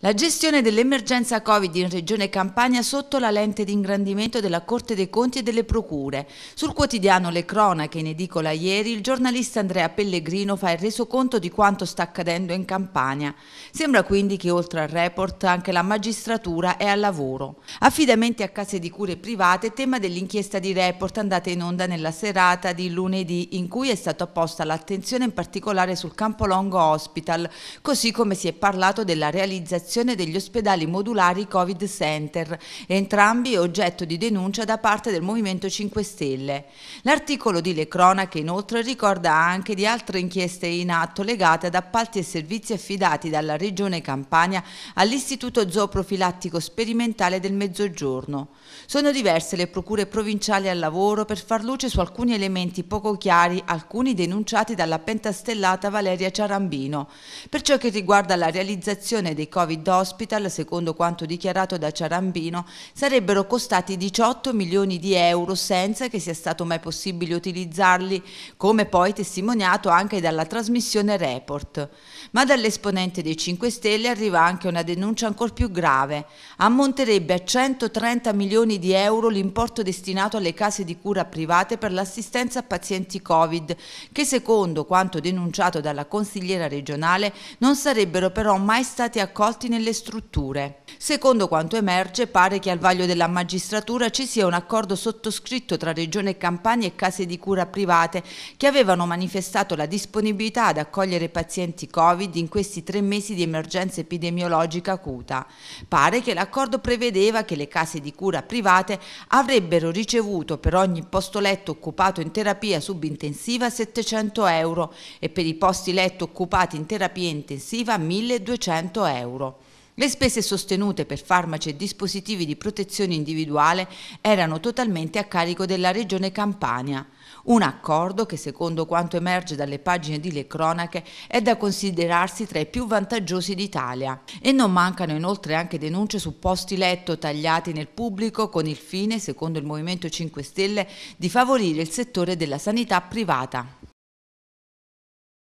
La gestione dell'emergenza Covid in Regione Campania sotto la lente di ingrandimento della Corte dei Conti e delle Procure. Sul quotidiano Le Cronache in edicola ieri il giornalista Andrea Pellegrino fa il resoconto di quanto sta accadendo in Campania. Sembra quindi che oltre al report anche la magistratura è al lavoro. Affidamenti a case di cure private, tema dell'inchiesta di report andata in onda nella serata di lunedì in cui è stata posta l'attenzione in particolare sul Campolongo Hospital, così come si è parlato della realizzazione realizzazione degli ospedali modulari Covid Center, entrambi oggetto di denuncia da parte del Movimento 5 Stelle. L'articolo di Le Cronache inoltre ricorda anche di altre inchieste in atto legate ad appalti e servizi affidati dalla Regione Campania all'Istituto Zooprofilattico Sperimentale del Mezzogiorno. Sono diverse le procure provinciali al lavoro per far luce su alcuni elementi poco chiari, alcuni denunciati dalla pentastellata Valeria Ciarambino. Per ciò che riguarda la realizzazione dei Covid Covid Hospital, secondo quanto dichiarato da Ciarambino, sarebbero costati 18 milioni di euro senza che sia stato mai possibile utilizzarli, come poi testimoniato anche dalla trasmissione Report. Ma dall'esponente dei 5 Stelle arriva anche una denuncia ancora più grave. Ammonterebbe a 130 milioni di euro l'importo destinato alle case di cura private per l'assistenza a pazienti Covid, che secondo quanto denunciato dalla consigliera regionale non sarebbero però mai stati accolti nelle strutture. Secondo quanto emerge, pare che al vaglio della magistratura ci sia un accordo sottoscritto tra Regione Campania e case di cura private che avevano manifestato la disponibilità ad accogliere pazienti Covid in questi tre mesi di emergenza epidemiologica acuta. Pare che l'accordo prevedeva che le case di cura private avrebbero ricevuto per ogni posto letto occupato in terapia subintensiva 700 euro e per i posti letto occupati in terapia intensiva 1200 euro. Le spese sostenute per farmaci e dispositivi di protezione individuale erano totalmente a carico della Regione Campania. Un accordo che, secondo quanto emerge dalle pagine di Le Cronache, è da considerarsi tra i più vantaggiosi d'Italia. E non mancano inoltre anche denunce su posti letto tagliati nel pubblico con il fine, secondo il Movimento 5 Stelle, di favorire il settore della sanità privata.